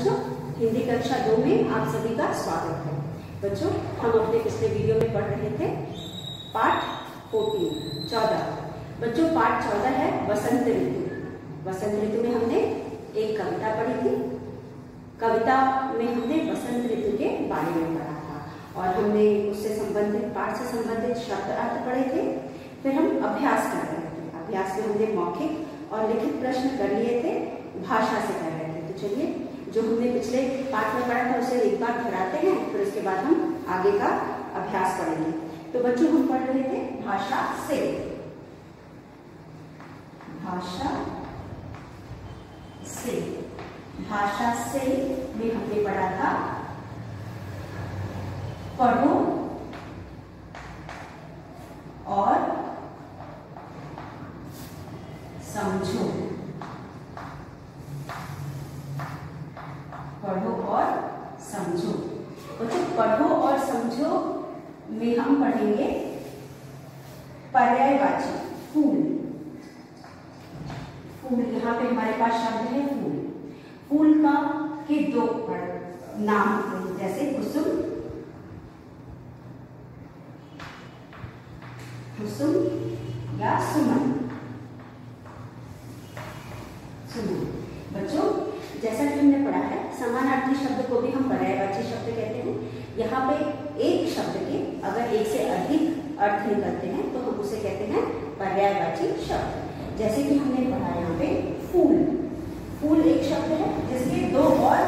बच्चों, हिंदी कक्षा दो में आप सभी का स्वागत है। बच्चों, हम अपने पिछले वीडियो में पढ़ रहे थे पाठ फोर्टीन, चौदह। बच्चों, पाठ चौदह है वसंत ऋतु। वसंत ऋतु में हमने एक कविता पढ़ी थी। कविता में हमने वसंत ऋतु के बारे में पढ़ा था और हमने उससे संबंधित, पाठ से संबंधित शब्द अर्थ पढ़े थे। फिर हम अभ्यास कर रहे थे। अभ्यास में हमने मौखिक और लिखित प्रश्न कर लिए थे, भाषा से कर रहे थे। तो चलिए जो हमने पिछले पाठ में पढ़ा था, उसे एक बार दोहराते हैं, फिर उसके बाद हम आगे का अभ्यास करेंगे। तो बच्चों, हम पढ़ रहे थे भाषा से। भाषा से। भाषा से में हमने पढ़ा था। पढ़ो और समझो पढ़ो और समझो बच्चों पढ़ो समझो में हम पढ़ेंगे पर्यायवाची फूल फूल यहाँ पे हमारे पास शब्द है फूल फूल का के दो नाम जैसे कुसुम कुसुम या सुमन सुमन बच्चों जैसा कि हमने पढ़ा है समानार्थी शब्द को भी हम पर्यायवाची शब्द कहते हैं यहाँ पे एक शब्द के अगर एक से अधिक अर्थ निकलते हैं तो हम उसे कहते हैं पर्यायवाची शब्द जैसे कि हमने पढ़ा यहाँ पे फूल फूल एक शब्द है जिसके दो और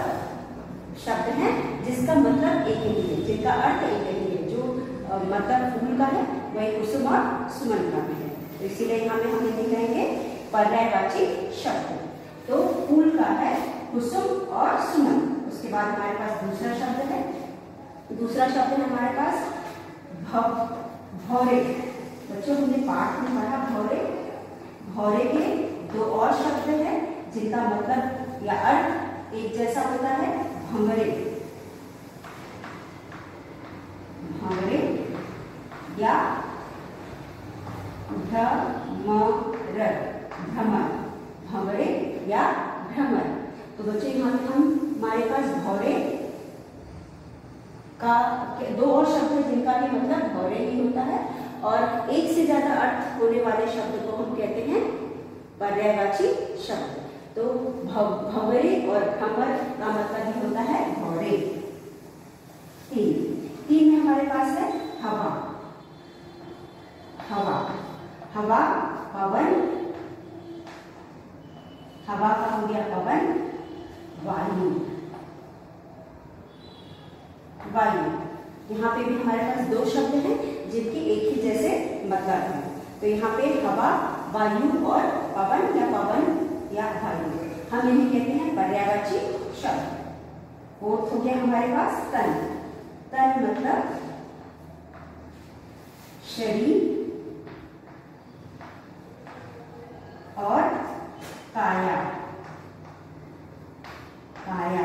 शब्द हैं जिसका मतलब एक ही है जिनका अर्थ एक ही है जो आ, मतलब फूल का है, वही कुसुम और सुमन का भी है। तो इसीलिए यहाँ पे हम लिखेंगे पर्यायवाची शब्द। तो फूल का है कुसुम और सुमन। उसके बाद हमारे पास दूसरा शब्द है। दूसरा शब्द है हमारे पास भव, भौरे। बच्चों, हमने पाठ में पढ़ा भौरे। भौरे के दो और शब्द हैं, जिनका मतलब या अर्थ एक जैसा होता है, भंगरे। भंगरे या भ्रमर। भ्रमर। भंगरे या भ्रमर। तो बच्चे, यहाँ पे हम, हमारे पास भौरे का दो और शब्द है, जिनका भी मतलब भौरे ही होता है, और एक से ज़्यादा अर्थ होने वाले शब्द को हम कहते हैं पर्यायवाची शब्द। तो भवरे और भ्रमर का मतलब ही होता है भौरे तीन तीन में हमारे पास है हवा हवा हवा पवन। हवा का हो गया पवन। वायु। वायु। यहाँ पे भी हमारे पास दो शब्द हैं जिनके एक ही जैसे मतलब है। तो यहाँ पे हवा, वायु और पवन या पवन या वायु। हम यही कहते हैं पर्यावाची शब्द। फोर्थ हो गया हमारे पास तन। तन मतलब शरीर। और काया काया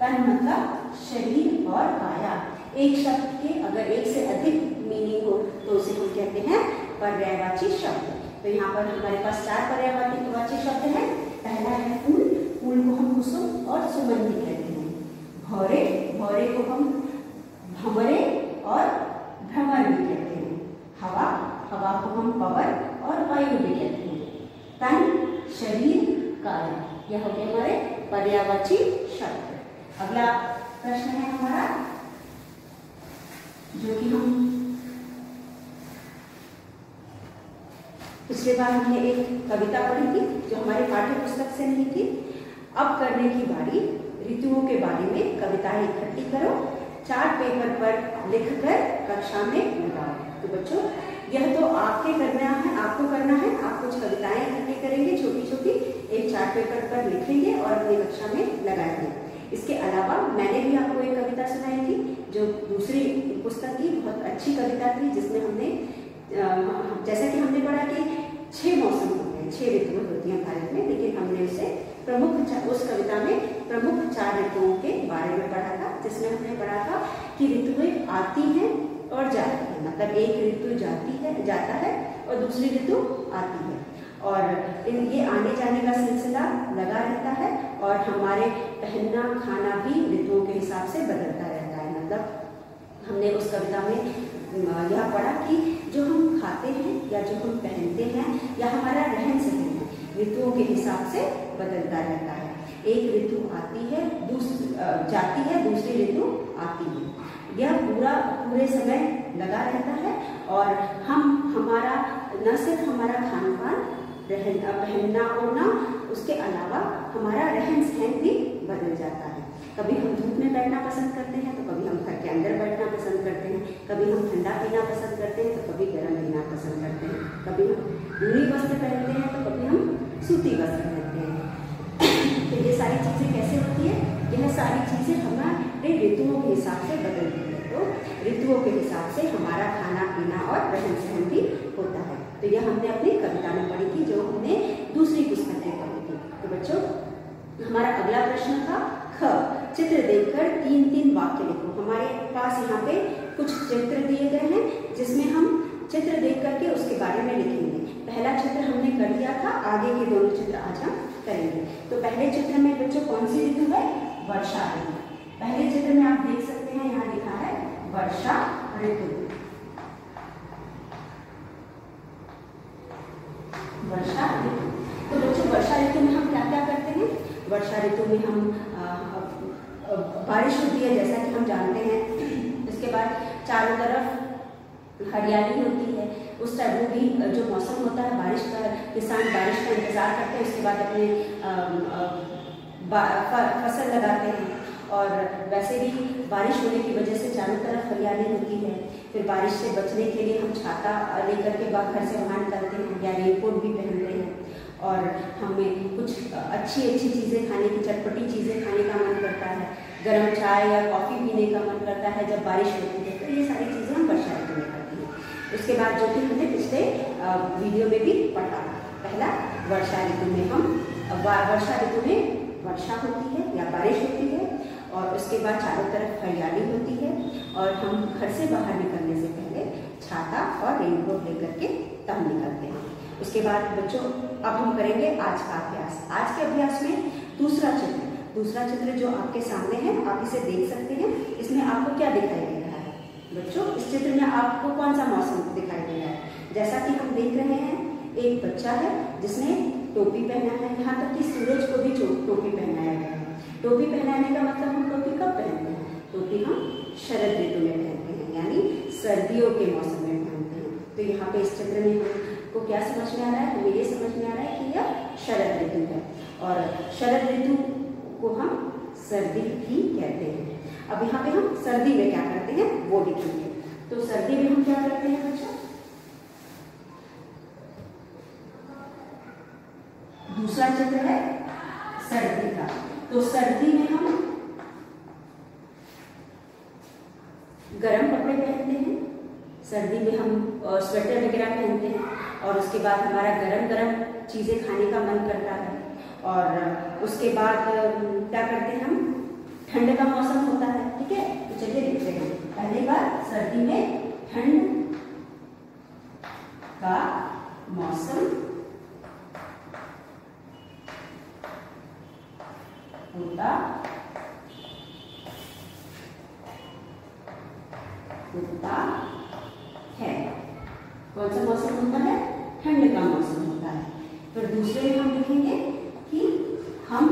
तन मतलब शरीर और काया एक शब्द के अगर एक से अधिक मीनिंग हो तो उसे हम कहते हैं पर्यायवाची शब्द। तो यहाँ पर हमारे पास चार पर्यायवाची शब्द हैं। पहला है फूल। फूल को हम कुसुम और सुमन भी कहते हैं। भौरे। भौरे को हम भंवरे और भ्रमर भी कहते हैं। हवा। हवा को हम पवन और वायु भी कहते हैं। तन, शरीर काया यह हो गया हमारे पर्यावाची शब्द। अगला प्रश्न है हमारा, जो कि हम पिछले बार हमने एक कविता पढ़ी थी, जो हमारे पाठ्य पुस्तक से नहीं थी। अब करने की बारी, ऋतुओं के बारे में कविताएँ इकट्ठी करो। चार्ट पेपर पर लिखकर कक्षा में लगाओ। तो बच्चों यह तो आपके करना है, आपको करना है, आप कुछ कविताएँ इकट्ठी करेंगे छोटी छोटी एक चार्ट पेपर पर लिखेंगे और अपनी कक्षा में लगाएँगे। इसके अलावा मैंने भी आपको एक कविता सुनाई थी, जो दूसरी पुस्तक की बहुत अच्छी कविता थी, जिसमें हमने जैसा कि हमने पढ़ा कि छह मौसम होते हैं, छह ऋतुएँ होती हैं भारत में लेकिन हमने उसे प्रमुख उस कविता में प्रमुख चार ऋतुओं के बारे में पढ़ा था, जिसमें हमने पढ़ा था कि ऋतुएँ आती हैं और जाती है। मतलब एक ऋतु जाती है, जाता है और दूसरी ऋतु आती है। और इन ये आने जाने का सिलसिला लगा रहता है और हमारे पहनना, खाना भी ऋतुओं के हिसाब से बदलता रहता है। मतलब हमने उस कविता में यह पढ़ा कि जो हम खाते हैं या जो हम पहनते हैं या हमारा रहन सहन है, ऋतुओं के हिसाब से बदलता रहता है। एक ऋतु आती है दूसरी जाती है, दूसरी ऋतु आती है। यह पूरा, पूरे समय लगा रहता है और हम, हमारा, न सिर्फ़ हमारा खान पान रहन पहनना ओढ़ना उसके अलावा हमारा रहन सहन भी बदल जाता है। कभी हम धूप में बैठना पसंद करते हैं तो कभी हम घर के अंदर बैठना पसंद करते हैं। कभी हम ठंडा पीना पसंद करते हैं तो कभी गर्म पीना पसंद करते हैं। कभी हम ऊनी वस्त्र पहनते हैं तो कभी हम सूती वस्त्र पहनते हैं। तो ये सारी चीज़ें कैसे होती है? यह सारी चीज़ें हमारे ऋतुओं के हिसाब से बदलती ऋतुओं के हिसाब से हमारा खाना पीना और रहन सहन भी होता है। तो यह हमने अपनी कविता में पढ़ी थी, जो हमने दूसरी पुस्तक में पढ़ी थी। तो बच्चों, हमारा अगला प्रश्न था, ख, चित्र देखकर तीन तीन वाक्य लिखो। हमारे पास यहाँ पे कुछ चित्र दिए गए हैं, जिसमें हम चित्र देख करके उसके बारे में लिखेंगे। पहला चित्र हमने कर लिया था, आगे के दोनों चित्र आज हम करेंगे। तो पहले चित्र में बच्चों कौन सी ऋतु है? वर्षा ऋतु। पहले चित्र में आप देख सकते हैं, यहाँ लिखा है वर्षा ऋतु। वर्षा ऋतु। तो बच्चों, वर्षा ऋतु में हम क्या क्या करते हैं? वर्षा ऋतु में हम बारिश होती है, जैसा कि हम जानते हैं। इसके बाद चारों तरफ़ हरियाली होती है। उस टाइम वो भी, जो मौसम होता है, बारिश का, किसान बारिश का इंतज़ार करते हैं। उसके बाद अपने फ़सल लगाते हैं। और वैसे भी बारिश होने की वजह से चारों तरफ़ हरियाली होती है। फिर बारिश से बचने के लिए हम छाता लेकर के घर से बाहर निकलते हैं, या रेनकोट भी पहनते हैं। और हमें कुछ अच्छी अच्छी चीज़ें खाने की, चटपटी चीज़ें खाने का मन करता है। गर्म चाय या कॉफ़ी पीने का मन करता है जब बारिश होती है तो ये सारी चीज़ें हम ऋतु में करते हैं। उसके बाद जो कि हमने पिछले वीडियो में भी पढ़ा। पहला, वर्षा ऋतु में हम वर्षा ऋतु में वर्षा होती है या बारिश होती है और उसके बाद चारों तरफ़ हरियाली होती है और हम घर से बाहर निकलने से पहले छाता और रेनकोट लेकर के तब निकलते हैं। उसके बाद बच्चों, अब हम करेंगे आज का अभ्यास। आज के अभ्यास में दूसरा चित्र। दूसरा चित्र जो आपके सामने है, आप इसे देख सकते हैं। इसमें आपको क्या दिखाई दे रहा है? बच्चों, इस चित्र में आपको कौन सा मौसम दिखाई दे रहा है? जैसा कि हम देख रहे हैं, एक बच्चा है जिसने टोपी पहना है। यहाँ तक कि सूरज को भी टोपी पहनाया गया है। टोपी पहनाने का मतलब हम टोपी कब पहनते हैं? टोपी हम शरद ऋतु में पहनते हैं, यानी सर्दियों के मौसम में पहनते हैं। तो यहाँ पे इस चित्र में को क्या समझ में आ रहा है? हमें ये समझ में आ रहा है कि यह शरद ऋतु है। और शरद ऋतु को हम सर्दी भी कहते हैं। अब यहाँ पे हम सर्दी में क्या करते हैं, वो लिखेंगे तो सर्दी में हम क्या करते हैं, बच्चों? दूसरा चित्र है सर्दी का। तो सर्दी में हम गर्म कपड़े पहनते हैं। सर्दी में हम स्वेटर वगैरह पहनते हैं और उसके बाद हमारा गरम गरम चीज़ें खाने का मन करता है। और उसके बाद क्या करते हैं हम? ठंड का मौसम होता है, ठीक है? तो चलिए देखते हैं। पहली बार सर्दी में ठंड का मौसम होता है कौन सा मौसम होता है ठंड का मौसम होता है फिर दूसरे हम लिखेंगे कि हम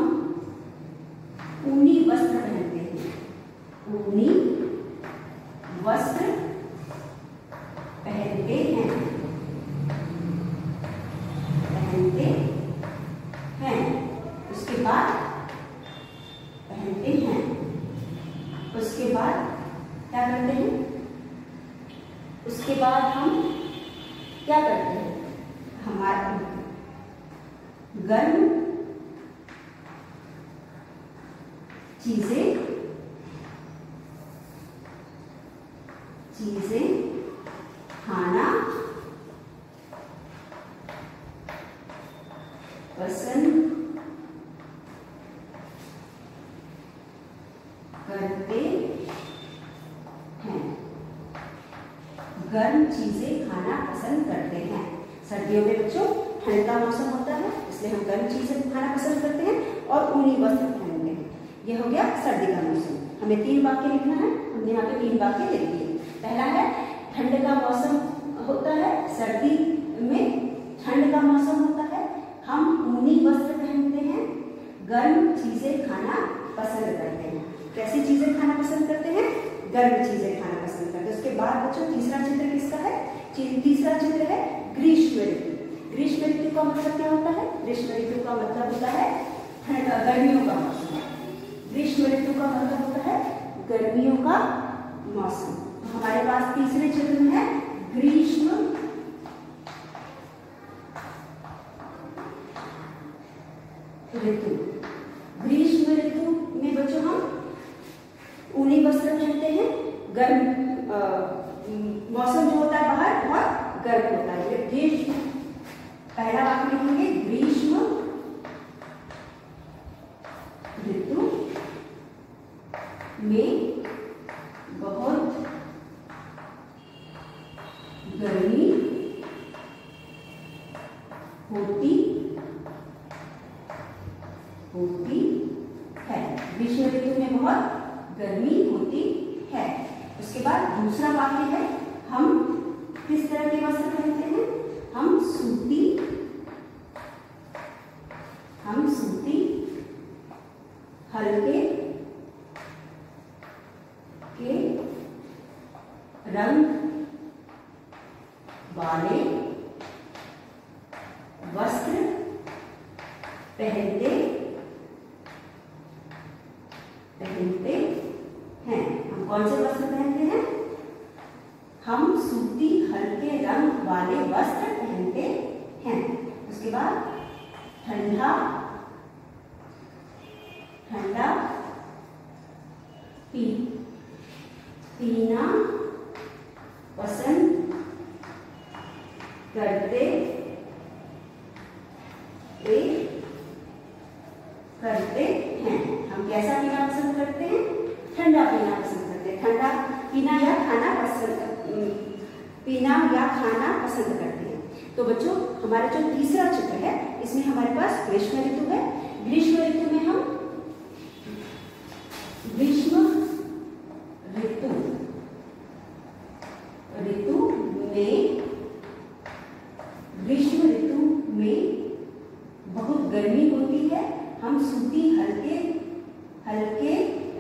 ऊनी वस्त्र पहनते हैं ऊनी वस्त्र पहनते हैं पहनते हैं उसके बाद पहनते हैं उसके बाद क्या करते हैं उसके बाद हम क्या करते हैं हमारा गर्म चीज़ें चीज़ें खाना पसंद करते हैं गर्म चीज़ें खाना पसंद करते हैं सर्दियों में बच्चों, ठंड का मौसम होता है, इसलिए हम गर्म चीज़ें खाना पसंद करते हैं और ऊनी वस्त्र पहनते हैं। ये हो गया सर्दी का मौसम। हमें तीन वाक्य लिखना है, हमने यहाँ पे तीन वाक्य लिख दिए पहला है, ठंड का मौसम होता है, सर्दी में ठंड का मौसम होता है। हम ऊनी वस्त्र पहनते हैं, गर्म चीज़ें खाना पसंद करते हैं। कैसी चीज़ें खाना पसंद करते हैं? गर्म चीज़ें खाना पसंद करते हैं। उसके बाद बच्चों, तीसरा चित्र किसका है? तीसरा चित्र है ग्रीष्म ऋतु ग्रीष्म ऋतु का मतलब क्या होता है? ग्रीष्म ऋतु का मतलब होता है गर्मियों का मौसम। ग्रीष्म ऋतु का मतलब होता है गर्मियों का मौसम। हमारे पास तीसरे चित्र में है ग्रीष्म। ऋतु। ग्रीष्म ऋतु में बच्चों हम ऊनी वस्त्र पहनते हैं। गर्म मौसम जो होता है बाहर बहुत गर्म होता है। ग्रीष्म पहला वाक्य लिखेंगे ग्रीष्म ऋतु में बहुत गर्मी होती होती है ग्रीष्म ऋतु में बहुत गर्मी होती है उसके बाद दूसरा वाक्य है हम किस तरह के वस्त्र पहनते हैं हम सूती हम सूती हल्के के रंग वाले वस्त्र पहनते पहनते हैं हम कौन से वस्त्र पहनते हैं हम सूती हल्के रंग वाले वस्त्र पहनते हैं उसके बाद ठंडा ठंडा पी पीना पसंद करते ए, करते हैं। हम कैसा पीना पसंद करते हैं? ठंडा पीना पसंद करते हैं। ठंडा पीना या खाना पसंद पीना या खाना पसंद करते हैं। तो बच्चों हमारा जो तीसरा इसमें हमारे पास ग्रीष्म ऋतु है। ग्रीष्म ऋतु में हम ग्रीष्म ऋतु ऋतु में, ग्रीष्म ऋतु में बहुत गर्मी होती है। हम सूती, हल्के हल्के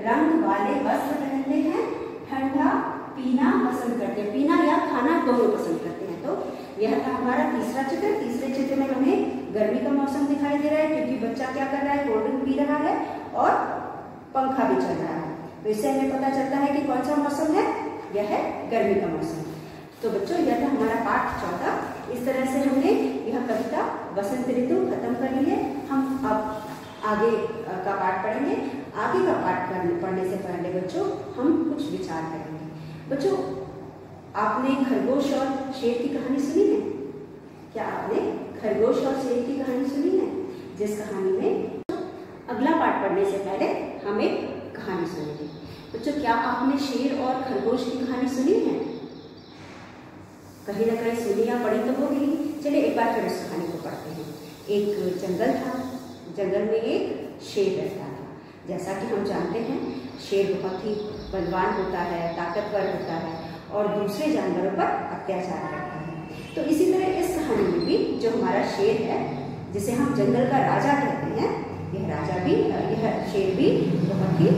रंग वाले वस्त्र पहनते हैं। ठंडा, पीना पसंद करते हैं। पीना या खाना दोनों पसंद करते हैं। तो यह था हमारा तीसरा चित्र। तीसरे चित्र में हमें गर्मी का मौसम दिखाई दे रहा है, क्योंकि बच्चा क्या कर रहा है, कोल्ड ड्रिंक पी रहा है और पंखा भी चल रहा है। तो इससे हमें पता चलता है कि कौन सा मौसम है? यह है गर्मी का मौसम। तो बच्चों, यह था हमारा पाठ चौथा। इस तरह से हमने यह कविता बसंत ऋतु खत्म कर ली है। हम अब आगे का पाठ पढ़ेंगे। आगे का पाठ पढ़ने से पहले बच्चों, हम कुछ विचार करेंगे। बच्चों, आपने खरगोश और शेर की कहानी सुनी है? क्या आपने खरगोश और शेर की कहानी सुनी है, जिस कहानी में अगला पाठ पढ़ने से पहले हम एक कहानी सुनेंगे। बच्चों, क्या आपने शेर और खरगोश की कहानी सुनी है? कहीं ना कहीं सुनी या पढ़ी तो होगी। चलिए, एक बार फिर उस कहानी को पढ़ते हैं। एक जंगल था। जंगल में एक शेर रहता था। जैसा कि हम जानते हैं, शेर बहुत ही बलवान होता है, ताकतवर होता है और दूसरे जानवरों पर अत्याचार करता है। तो इसी तरह इस कहानी में भी जो हमारा शेर है, जिसे हम जंगल का राजा कहते हैं, यह राजा भी, यह शेर भी बहुत ही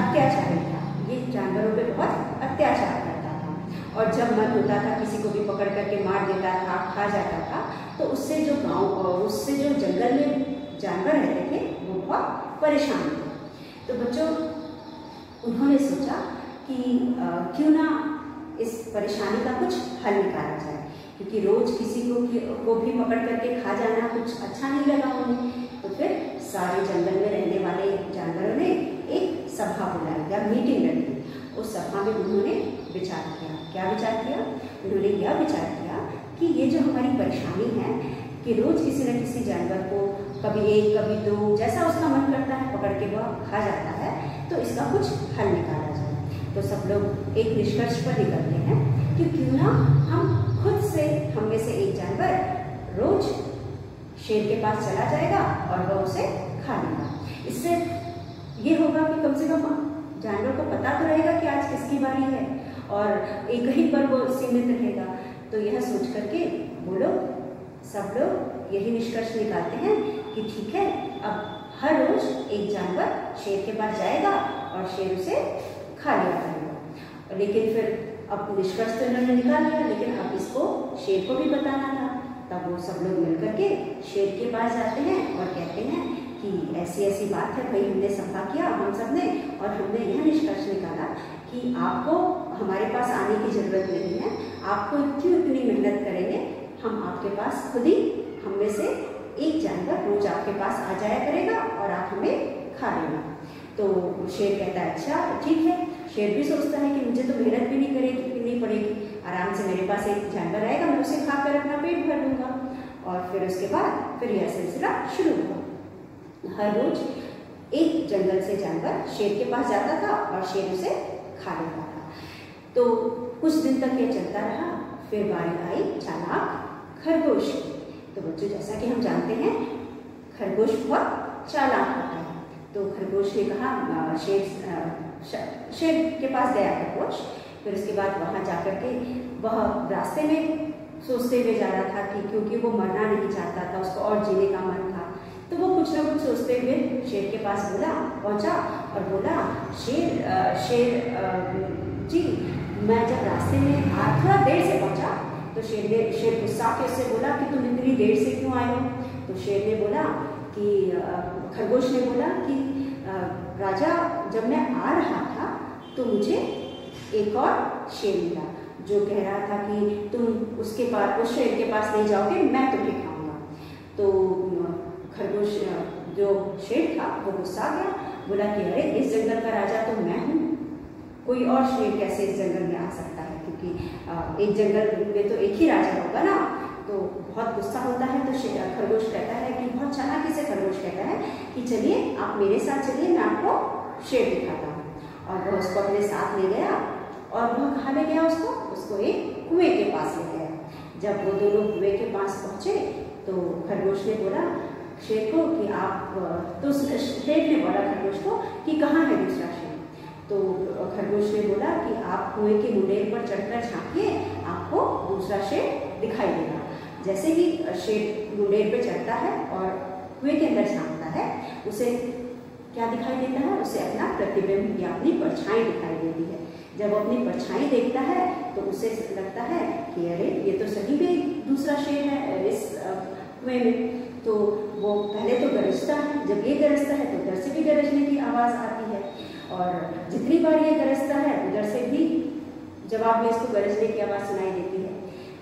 अत्याचारी था। ये जानवरों पे बहुत अत्याचार करता था। और जब मन होता था, किसी को भी पकड़ करके मार देता था, खा जाता था तो उससे जो गाँव, उससे जो जंगल में जानवर रहते थे, वो बहुत परेशान थे। तो बच्चों, उन्होंने सोचा कि क्यों ना इस परेशानी का कुछ हल निकाला जाए। क्योंकि रोज किसी को को भी पकड़ करके खा जाना कुछ अच्छा नहीं लगा उन्हें तो फिर सारे जंगल में रहने वाले जानवरों ने एक सभा बुलाई या मीटिंग रखी। उस सभा में उन्होंने विचार किया। क्या विचार किया? उन्होंने यह विचार किया कि ये जो हमारी परेशानी है कि रोज किसी न किसी जानवर को कभी एक, कभी दो, जैसा उसका मन करता है पकड़ के वह खा जाता है तो इसका कुछ हल निकाला जाए। तो सब लोग एक निष्कर्ष पर निकलते हैं कि क्यों ना हम खुद से हम में से एक जानवर रोज शेर के पास चला जाएगा और वह उसे खा लेगा। इससे ये होगा कि कम से कम जानवर को पता तो रहेगा कि आज किसकी बारी है और एक ही पर वो सीमित रहेगा। तो यह सोच करके वो लोग, सब लोग यही निष्कर्ष निकालते हैं कि ठीक है, अब हर रोज एक जानवर शेर के पास जाएगा और शेर उसे खा लिया करेगा लेकिन फिर अब निष्कर्ष तो इन्होंने निकाल लिया, लेकिन अब इसको शेर को भी बताना था। तब वो सब लोग मिलकर के शेर के पास जाते हैं और कहते हैं कि ऐसी ऐसी बात है, भाई हमने सफ़ा किया, हम सबने और हमने यह निष्कर्ष निकाला कि आपको हमारे पास आने की ज़रूरत नहीं है। आपको क्यों इतनी मेहनत करेंगे, हम आपके पास खुद ही, हम में से एक जानवर रोज आपके पास आ जाया करेगा और आप हमें खा लेना तो शेर कहता है अच्छा ठीक है। शेर भी सोचता है कि मुझे तो मेहनत भी नहीं करेगी नहीं पड़ेगी। आराम से मेरे पास एक जानवर आएगा, मैं उसे खा कर अपना पेट भर लूँगा। और फिर उसके बाद फिर यह सिलसिला शुरू हुआ। हर रोज एक जंगल से जानवर शेर के पास जाता था और शेर उसे खा लेता था। तो कुछ दिन तक यह चलता रहा। फिर बारी आई चालाक खरगोश तो बच्चों, जैसा कि हम जानते हैं, खरगोश बहुत चालाक होता है। तो खरगोश ने कहा शेर शेर के पास गया खरगोश। फिर उसके बाद वहाँ जाकर के वह रास्ते में सोचते हुए जा रहा था कि क्योंकि वो मरना नहीं चाहता था, उसको और जीने का मन था। तो वो कुछ ना कुछ सोचते हुए शेर के पास बोला, पहुँचा। और बोला, शेर शेर जी, मैं जब रास्ते में आ, थोड़ा देर से पहुँचा तो शेर ने, शेर गुस्सा के उससे बोला कि तुम इतनी देर से क्यों आए हो? तो शेर ने बोला कि खरगोश ने बोला कि राजा, जब मैं आ रहा था तो मुझे एक और शेर मिला, जो कह रहा था कि तुम उसके पास, उस शेर के पास नहीं जाओगे, मैं तुम्हें खाऊँगा। तो खरगोश, जो शेर था, वो गुस्सा गया, बोला कि अरे, इस जंगल का राजा तो मैं हूँ। कोई और शेर कैसे इस जंगल में आ सकता है? क्योंकि एक जंगल में तो एक ही राजा होगा ना। तो बहुत गुस्सा होता है तो खरगोश कहता है कि, बहुत चालाकी से खरगोश कहता है कि चलिए, आप मेरे साथ चलिए, मैं आपको शेर दिखाता हूँ। और वह उसको अपने साथ ले गया और वह कहा ले गया उसको? उसको एक कुएँ के पास ले गया। जब वो दोनों कुएँ के पास पहुँचे तो खरगोश ने बोला, शेर को कि आप तो शेर ने बोला खरगोश को कि कहाँ है दूसरा शेर? तो खरगोश ने बोला कि आप कुएँ के मुंडेर पर चढ़कर झांकिए, आपको दूसरा शेर दिखाई देगा। जैसे ही शेर मुंडेर पर चढ़ता है और कुएँ के अंदर झांकता है, उसे क्या दिखाई देता है? उसे अपना प्रतिबिंब या अपनी परछाई दिखाई देती है। जब वो अपनी परछाई देखता है तो उसे लगता है कि अरे, ये तो सही में दूसरा शेर है इस कुएँ में। तो वो पहले तो गरजता है, जब ये गरजता है तो उधर से भी गरजने की आवाज़ आती है। और जितनी बार ये गरजता है उधर से भी जवाब में इसको गरजने की आवाज़ सुनाई देती है।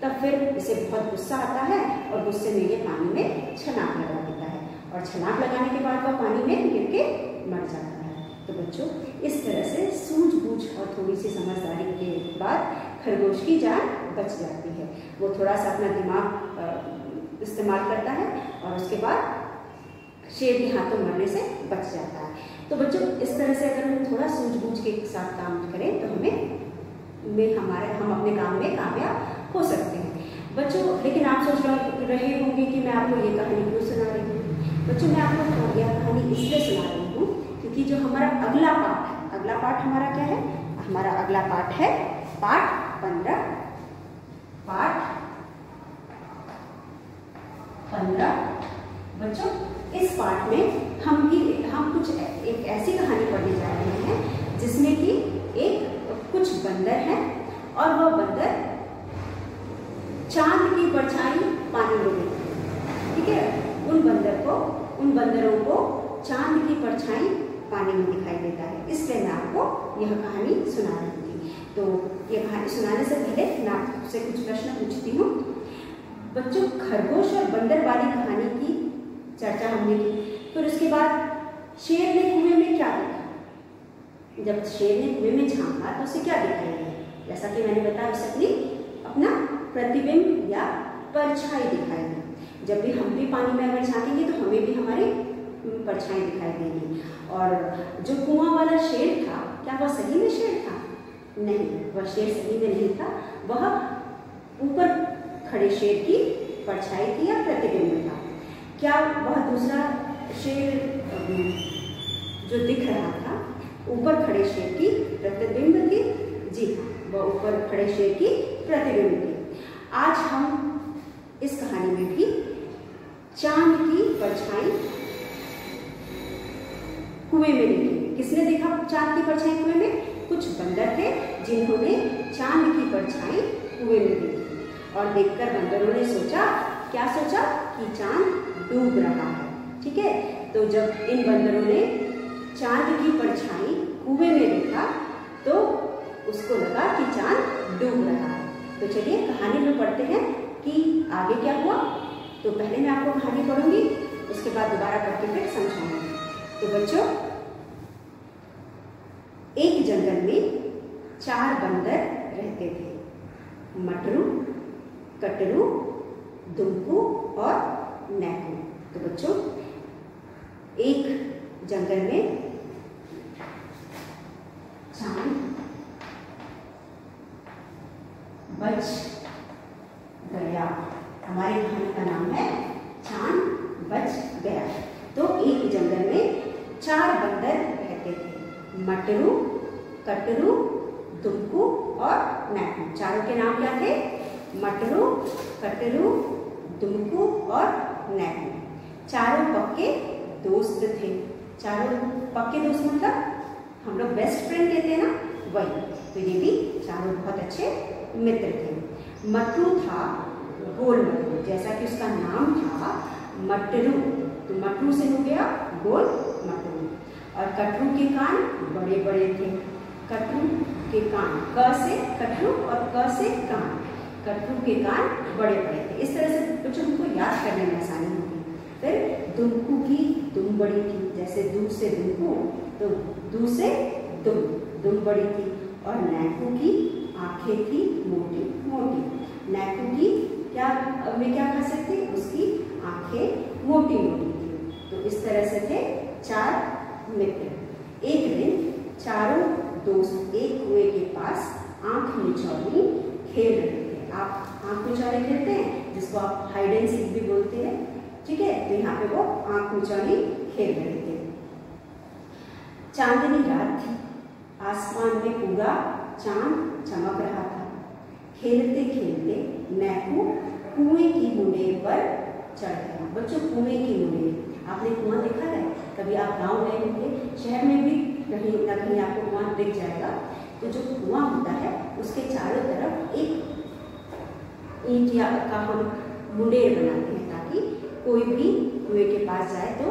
तब फिर इसे बहुत गुस्सा आता है और गुस्से में ये पानी में छनाक लगा देता है। और छनाक लगाने के बाद वह पानी में गिर के मर जाता है। तो बच्चों, इस तरह से सूझबूझ और थोड़ी सी समझदारी के बाद खरगोश की जान बच जाती है। वो थोड़ा सा अपना दिमाग इस्तेमाल करता है और उसके बाद शेर के हाथों मरने से बच जाता है। तो बच्चों, इस तरह से अगर हम थोड़ा सूझबूझ के साथ काम करें तो हमें, में हमारे, हम अपने काम में कामयाब हो सकते हैं। बच्चों, लेकिन आप सोच रहे होंगे कि मैं आपको ये कहानी क्यों सुना रही हूँ? बच्चों, मैं आपको यह कहानी इसलिए सुना रही हूँ क्योंकि जो हमारा अगला पाठ है, अगला पाठ हमारा क्या है? हमारा अगला पाठ है पाठ पंद्रह। पाठ पंद्रह। बच्चों, इस पाठ में हम भी, हम कुछ एक ऐसी कहानी पढ़ने जा रहे हैं, जिसमें कि एक कुछ बंदर है और वह बंदर चाँद की परछाई पानी में ठीक है? उन बंदर को, उन बंदरों को की पानी में दिखाई देता है। इसलिए मैं आपको यह कहानी सुना रही थी तो यह कहानी सुनाने से पहले मैं आपसे कुछ प्रश्न पूछती हूँ। बच्चों, खरगोश और बंदर वाली कहानी की चर्चा हमने की। फिर उसके बाद शेर ने कुएँ में क्या देखा? जब शेर ने कुएँ में झांका तो उसे क्या दिखाई दिया जैसा कि मैंने बताया, उसे अपनी, अपना प्रतिबिंब या परछाई दिखाई दी। जब भी हम भी पानी में अगर झांकेंगे तो हमें भी हमारी परछाई दिखाई देगी और जो कुआँ वाला शेर था, क्या वह सही में शेर था? नहीं, वह शेर सही में नहीं था। वह ऊपर खड़े शेर की परछाई थी या प्रतिबिंब था। क्या वह दूसरा शेर जो दिख रहा था, ऊपर खड़े शेर की प्रतिबिंब थी? जी हाँ वह ऊपर खड़े शेर की प्रतिबिंब थी। आज हम इस कहानी में भी चाँद की परछाई कुएँ में देखेंगे किसने देखा चाँद की परछाई कुएँ में? कुछ बंदर थे जिन्होंने चाँद की परछाई कुएँ में देखी और देखकर बंदरों ने सोचा, क्या सोचा? कि चाँद डूब रहा है। ठीक है? तो जब इन बंदरों ने चाँद की परछाई कुएँ में देखा तो उसको लगा कि चाँद डूब रहा है। तो चलिए कहानी में पढ़ते हैं कि आगे क्या हुआ। तो पहले मैं आपको कहानी पढ़ूँगी, उसके बाद दोबारा करके फिर समझाऊँगी। तो बच्चों, एक जंगल में चार बंदर रहते थे। मटरू, कटरू, दुमकू और नैकू तो बच्चों, एक जंगल में चाँद बच गया हमारी कहानी का नाम है चाँद बच गया तो एक जंगल में चार बंदर रहते थे मटरू, कटरू, दुमकू और नैकू चारों के नाम क्या थे? मटरू, कटरू, दुमकू और नैकू चारों पक्के दोस्त थे। चारों पक्के दोस्त मतलब हम लोग बेस्ट फ्रेंड कहते हैं ना? वही। तो ये भी चारों बहुत अच्छे मित्र थे। मटरू था गोल मटरू जैसा कि उसका नाम था मटरू। तो मटरू से हो गया गोल मटरू और कटरू के कान बड़े बड़े थे। कटरू के कान, क से कटरू और क से कान। कटरू के कान बड़े बड़े थे। इस तरह से बच्चों को याद करने में आसानी होगी फिर दुमकू की दुम बड़ी थी। जैसे दूध से दुमकू तो दू से दुम दुम बड़ी थी। और नैकू की आँखें थी मोटी मोटी। नैकू की क्या, में क्या खा सकते उसकी आँखें मोटी मोटी थी। तो इस तरह से थे चार मित्र एक दिन चारों दोस्त एक कुएँ के पास आँख मिचौनी खेल रहे थे। आप आँख मिचौनी खेलते हैं, जिसको आप हाइड एंड सीख भी बोलते हैं, ठीक है? तो यहाँ पे वो आँख मिचौनी खेल रहे थे। चांदनी रात थी, आसमान में पूरा चाँद चमक रहा था। खेलते खेलते मैकू कुएँ की मुंडेर पर चढ़ गया। बच्चों, कुएँ की मुंडेर आपने कुआँ देखा है? कभी आप गाँव गए होंगे, शहर में भी कहीं ना कहीं आपको कुआँ दिख जाएगा। तो जो कुआँ होता है, उसके चारों तरफ़ एक ईंट या का हम मुंडेर बनाते हैं ताकि कोई भी कुएँ के पास जाए तो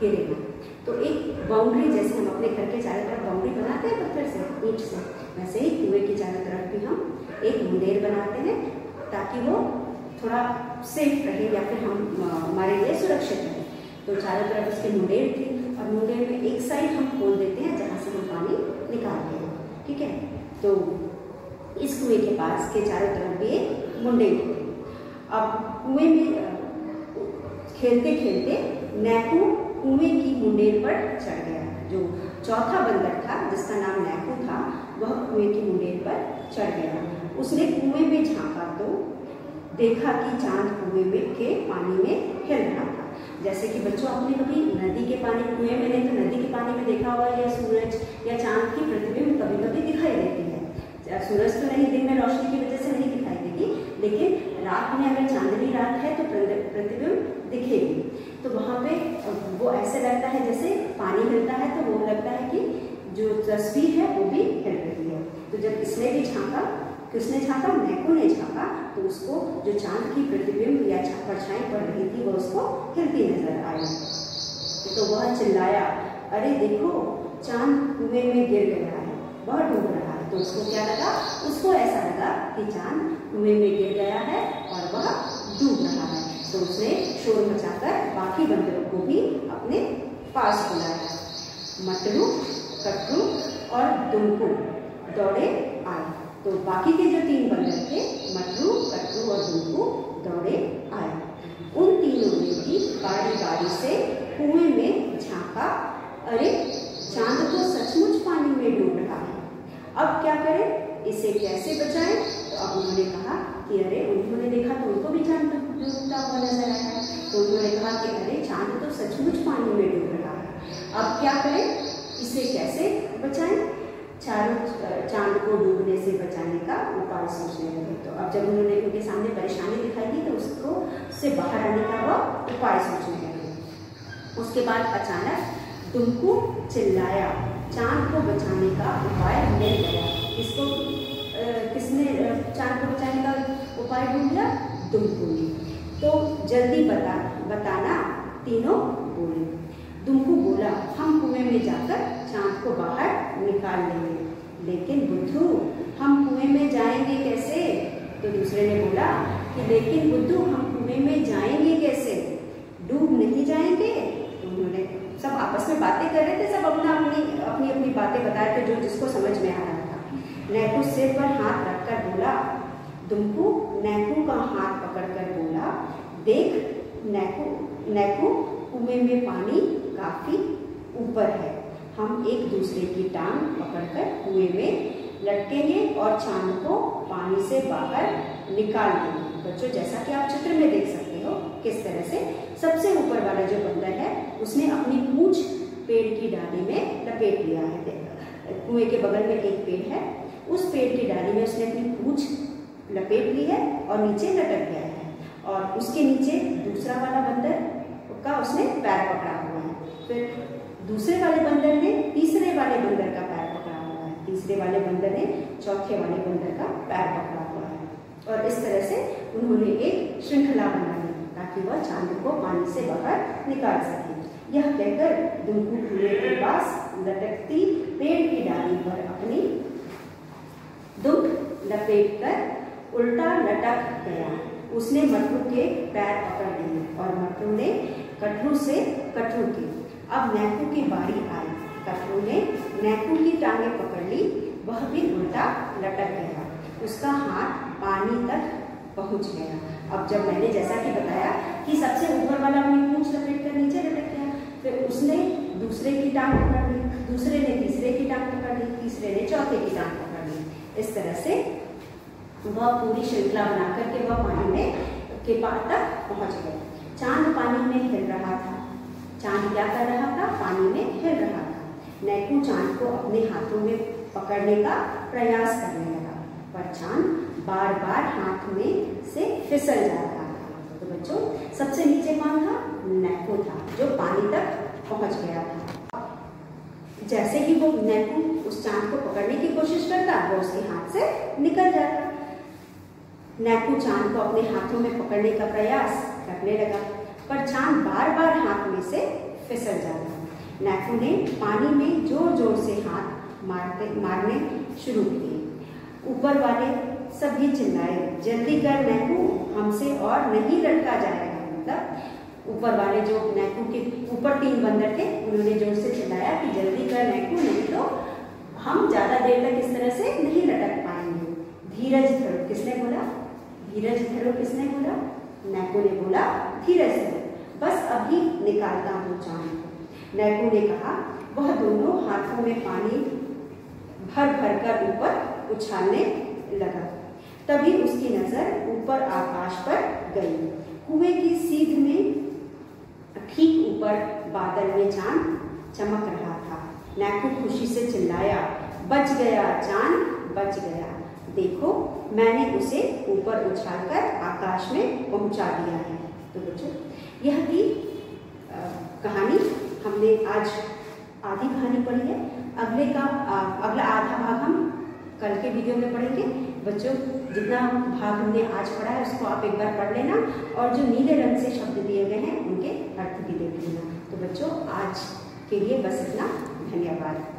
गिरे ना। तो एक बाउंड्री जैसे हम अपने घर के चारों तरफ़ बाउंड्री बनाते हैं, पत्थर से, ईंट से। वैसे ही कुएँ के चारों तरफ़ भी हम एक मुंडेर बनाते हैं, ताकि वो थोड़ा सेफ़ रहे या फिर हम हमारे लिए सुरक्षित रहे। तो चारों तरफ़ उसके मुंडेर थी और मुंडेर में एक साइड हम खोल देते हैं जहाँ से हम पानी निकालते हैं, ठीक है? तो इस कुएँ के पास के चारों तरफ़ भी एक मुंडेर थी। अब कुएँ में खेलते खेलते नैकू कुएँ की मुंडेर पर चढ़ गया। जो चौथा बंदर था, जिसका नाम नैकू था, वह कुएँ की मुंडेर पर चढ़ गया। उसने कुएँ में झांका तो देखा कि चाँद कुएँ में के पानी में हिल रहा। जैसे कि बच्चों, आपने कभी नदी के पानी कुएँ में नहीं तो नदी के पानी में देखा हुआ या सूरज या चाँद की प्रतिबिंब कभी कभी दिखाई देती है। सूरज तो नहीं, दिन में रोशनी की वजह से नहीं दिखाई देगी लेकिन रात में अगर चांदनी रात है तो प्रतिबिंब दिखेगी। तो वहाँ पे वो ऐसे लगता है जैसे पानी हिलता है तो वो लगता है कि जो तस्वीर है, वो भी हिल रही है। तो जब इसने भी झांका किसने झांका मैको ने झांका तो उसको जो चाँद की प्रतिबिंब या परछाई पड़ रही थी वो उसको हिलती नज़र आई। तो वह चिल्लाया, अरे देखो, चाँद कुएँ में गिर गया है, वह डूब रहा है। तो उसको क्या लगा? उसको ऐसा लगा कि चाँद कुएँ में गिर गया है और वह डूब रहा है। तो उसने शोर मचाकर बाकी बंदरों को भी अपने पास बुलाया। मटरू कट्टू और दुमकू दौड़े आए। तो बाकी के जो तीन बंदर थे मटरू कट्टू और दुमकू, दौड़े आए। उन तीनों ने भी बारी बारी से कुएँ में झांका। अरे, चाँद तो सचमुच पानी में डूब रहा है। अब क्या करें? इसे कैसे बचाएँ? तो अब उन्होंने कहा कि अरे, उन्होंने देखा तो उनको भी चाँद डूबता हुआ नज़र आया। तो उन्होंने कहा कि अरे, चाँद तो सचमुच पानी में डूब रहा है। अब क्या करें? इसे कैसे बचाएँ? चारों चाँद को डूबने से बचाने का उपाय सोचने लगे। तो अब जब उन्होंने उनके सामने परेशानी दिखाई दी तो उसको, उससे बाहर आने का वह उपाय सोचने लगे। उसके बाद अचानक तुमको चिल्लाया, चाँद को बचाने का उपाय मिल गया। इसको किसने चाँद को बचाने का उपाय ढूंढ लिया? तुमको ने। तो जल्दी बता, बताना तीनों बोले। दुम्कू बोला, हम कुएँ में जाकर चाँद को बाहर निकाल लेंगे। लेकिन बुद्धू, हम कुएँ में जाएँगे कैसे? तो दूसरे ने बोला, कि लेकिन बुद्धू, हम कुएँ में जाएँगे कैसे? डूब नहीं जाएँगे? तो उन्होंने सब आपस में बातें कर रहे थे, सब अपना अपनी अपनी अपनी बातें बता रहे थे, जो जिसको समझ में आ रहा था। नैकू सिर पर हाथ रखकर बोला दुम्कू नैकू का हाथ पकड़कर बोला, देख नैकू नैकू कुएँ में पानी काफ़ी ऊपर है। हम एक दूसरे की टांग पकड़कर कुएँ में लटकेंगे और चाँद को पानी से बाहर निकाल देंगे। बच्चों, जैसा कि आप चित्र में देख सकते हो, किस तरह से सबसे ऊपर वाला जो बंदर है, उसने अपनी पूछ पेड़ की डाली में लपेट लिया है। कुएँ के बगल में एक पेड़ है, उस पेड़ की डाली में उसने अपनी पूछ लपेट ली है और नीचे लटक गया है। और उसके नीचे दूसरा वाला बंदर का उसने पैर पकड़ा हुआ फिर दूसरे वाले बंदर ने तीसरे वाले बंदर का पैर पकड़ा हुआ है। तीसरे वाले बंदर ने चौथे वाले बंदर का पैर पकड़ा हुआ है। और इस तरह से उन्होंने एक श्रृंखला बना ली ताकि वह चाँद को पानी से बाहर निकाल सके। यह कहकर दुमकू कुएँ के पास लटकती पेड़ की डाली पर अपनी दुख लपेट कर उल्टा लटक गया। उसने मट्टू के पैर पकड़ लिए और मट्टू ने कटरू से कटरू की अब नैकू की बारी आई। कटरू ने नैकू की टांगे पकड़ ली। वह भी उल्टा लटक गया। उसका हाथ पानी तक पहुँच गया। अब जब मैंने जैसा कि बताया कि सबसे ऊपर वाला अपनी पूछ लपेट कर नीचे लटक गया, फिर उसने दूसरे की टांग पकड़ ली, दूसरे ने तीसरे की टांग पकड़ ली, तीसरे ने चौथे की टांग पकड़ ली। इस तरह से वह पूरी श्रृंखला बना करके वह पानी में के पार तक पहुँच गए चाँद पानी में हिल रहा था। चाँद क्या कर रहा था, पानी में हिल रहा था। नैकू चाँद को अपने हाथों में पकड़ने का प्रयास करने लगा, पर चाँद बार बार हाथ में से फिसल जा रहा। था तो बच्चों, सबसे नीचे कौन था? नैकू था, जो पानी तक पहुँच गया था। जैसे ही वो नैकू उस चाँद को पकड़ने की कोशिश करता, वो उसके हाथ से निकल जाता। नैकू चाँद को अपने हाथों में पकड़ने का प्रयास करने लगा, पर चाँद बार बार हाथ में से फिसल जाता नैकू ने पानी में ज़ोर ज़ोर से हाथ मारते, मारने शुरू किए। ऊपर वाले सभी चिल्लाए, जल्दी कर नैकू हमसे और नहीं लटका जाएगा। मतलब ऊपर वाले जो नैकू के ऊपर तीन बंदर थे, उन्होंने ज़ोर से चिल्लाया कि जल्दी कर नैकू नहीं तो हम ज़्यादा देर तक इस तरह से नहीं लटक पाएँगे। धीरज धरो, किसने बोला? धीरज धरो, किसने बोला? नैको ने बोला, धीरज धरो। बस अभी निकालता हूँ चाँद को नैको ने कहा, वह दोनों हाथों में पानी भर भर कर ऊपर उछालने लगा। तभी उसकी नज़र ऊपर आकाश पर गई। कुएँ की सीध में ठीक ऊपर बादल में चाँद चमक रहा था। नैकू खुशी से चिल्लाया, बच गया चाँद, बच गया। देखो, मैंने उसे ऊपर उछालकर आकाश में पहुँचा दिया है। तो बच्चों यह थी कहानी हमने आज आधी कहानी पढ़ी है। अगले का आ, अगला आधा भाग हम कल के वीडियो में पढ़ेंगे। बच्चों जितना भाग हमने आज पढ़ा है उसको आप एक बार पढ़ लेना और जो नीले रंग से शब्द दिए गए हैं उनके अर्थ भी देख लेना। तो बच्चों आज के लिए बस इतना। धन्यवाद।